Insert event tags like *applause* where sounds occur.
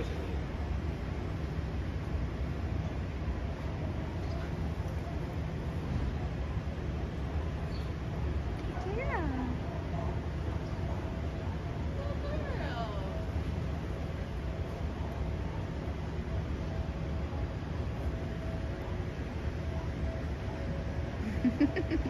বসে Yeah. *laughs* *laughs*